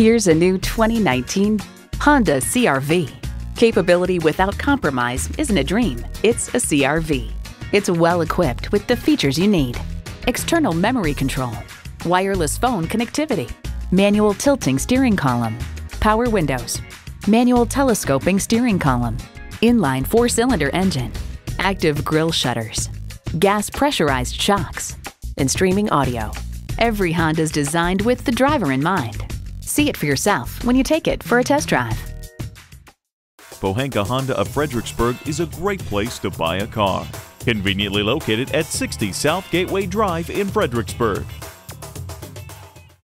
Here's a new 2019 Honda CRV. Capability without compromise isn't a dream, it's a CRV. It's well equipped with the features you need. External memory control, wireless phone connectivity, manual tilting steering column, power windows, manual telescoping steering column, inline four-cylinder engine, active grille shutters, gas pressurized shocks, and streaming audio. Every Honda is designed with the driver in mind. See it for yourself when you take it for a test drive. Pohanka Honda of Fredericksburg is a great place to buy a car. Conveniently located at 60 South Gateway Drive in Fredericksburg.